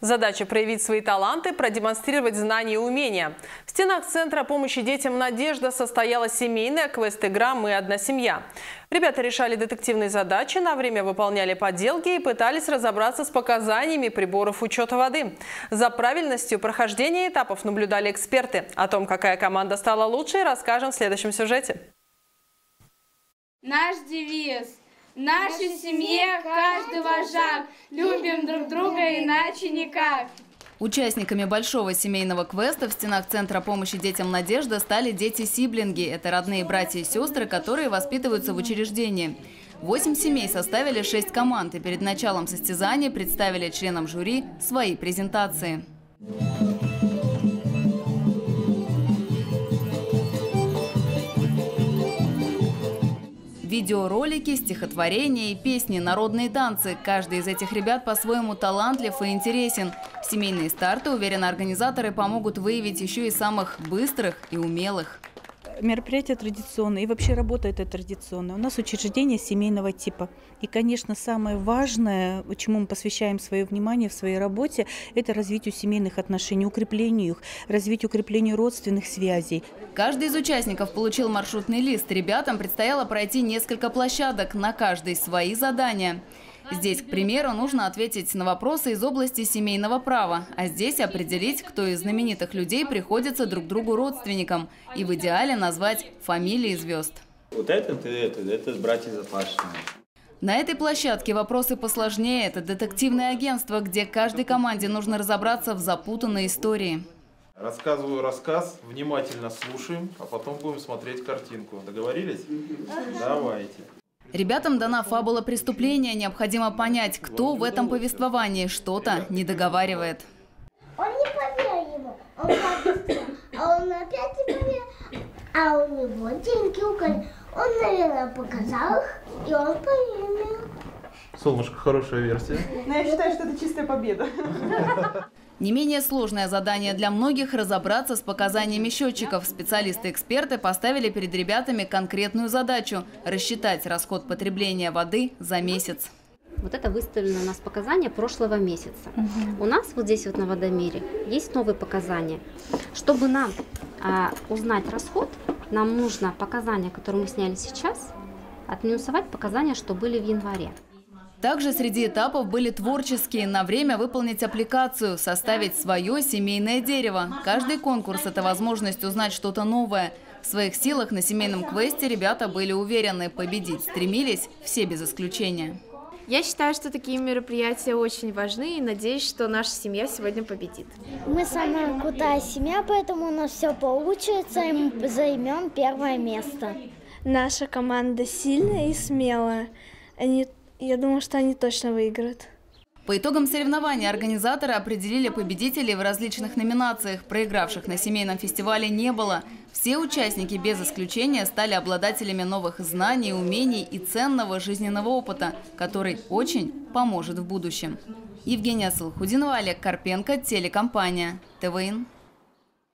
Задача проявить свои таланты, продемонстрировать знания и умения. В стенах Центра помощи детям «Надежда» состоялась семейная квест-игра «Мы одна семья». Ребята решали детективные задачи, на время выполняли поделки и пытались разобраться с показаниями приборов учета воды. За правильностью прохождения этапов наблюдали эксперты. О том, какая команда стала лучшей, расскажем в следующем сюжете. Наш девиз нашей семье каждый вожак. Любим друг друга иначе никак. Участниками большого семейного квеста в стенах Центра помощи детям «Надежда» стали дети-сиблинги. Это родные братья и сестры, которые воспитываются в учреждении. Восемь семей составили шесть команд и перед началом состязания представили членам жюри свои презентации. Видеоролики, стихотворения и песни, народные танцы. Каждый из этих ребят по-своему талантлив и интересен. Семейные старты, уверены организаторы, помогут выявить еще и самых быстрых и умелых мероприятие традиционное и вообще работа это традиционная. У нас учреждение семейного типа. И, конечно, самое важное, чему мы посвящаем свое внимание в своей работе, это развитию семейных отношений, укреплению их, развитию, укреплению родственных связей. Каждый из участников получил маршрутный лист. Ребятам предстояло пройти несколько площадок, на каждой свои задания. Здесь, к примеру, нужно ответить на вопросы из области семейного права, а здесь определить, кто из знаменитых людей приходится друг другу родственникам и в идеале назвать фамилии звезд. Вот этот и этот, это братья Запашины. На этой площадке вопросы посложнее. Это детективное агентство, где каждой команде нужно разобраться в запутанной истории. Рассказываю рассказ, внимательно слушаем, а потом будем смотреть картинку. Договорились? Давайте. Ребятам дана фабула преступления. Необходимо понять, кто в этом повествовании что-то не договаривает. Он не поверил ему, он пообещал, а он опять не поверил, а у него деньги украли. Он, наверное, показал их, и он поверил. Солнышко, хорошая версия. Но я считаю, что это чистая победа. Не менее сложное задание для многих – разобраться с показаниями счетчиков. Специалисты-эксперты поставили перед ребятами конкретную задачу – рассчитать расход потребления воды за месяц. Вот это выставлено у нас показания прошлого месяца. Угу. У нас вот здесь вот на водомере есть новые показания. Чтобы нам а, узнать расход, нам нужно показания, которые мы сняли сейчас, отминусовать показания, что были в январе. Также среди этапов были творческие. На время выполнить аппликацию, составить свое семейное дерево. Каждый конкурс – это возможность узнать что-то новое. В своих силах на семейном квесте ребята были уверены. Победить стремились все без исключения. Я считаю, что такие мероприятия очень важны и надеюсь, что наша семья сегодня победит. Мы самая крутая семья, поэтому у нас все получится, и мы займем первое место. Наша команда сильная и смелая. Они я думаю, что они точно выиграют. По итогам соревнований организаторы определили победителей в различных номинациях. Проигравших на семейном фестивале не было. Все участники без исключения стали обладателями новых знаний, умений и ценного жизненного опыта, который очень поможет в будущем. Евгения Салхудинова, Олег Карпенко, телекомпания ТВН.